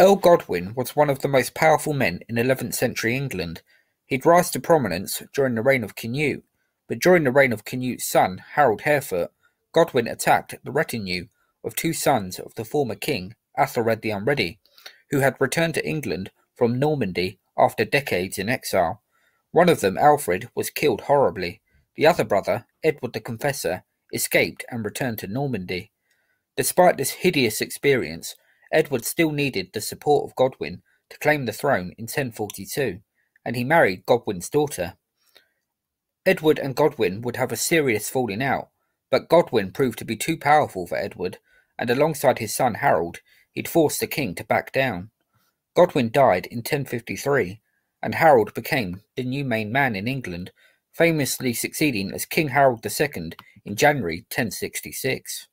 Earl Godwin was one of the most powerful men in eleventh century England. He'd rise to prominence during the reign of Canute, but during the reign of Canute's son, Harold Harefoot, Godwin attacked the retinue of two sons of the former king, Athelred the Unready, who had returned to England from Normandy after decades in exile. One of them, Alfred, was killed horribly. The other brother, Edward the Confessor, escaped and returned to Normandy. Despite this hideous experience, Edward still needed the support of Godwin to claim the throne in 1042, and he married Godwin's daughter. Edward and Godwin would have a serious falling out, but Godwin proved to be too powerful for Edward, and alongside his son Harold, he'd forced the king to back down. Godwin died in 1053, and Harold became the new main man in England, famously succeeding as King Harold II in January 1066.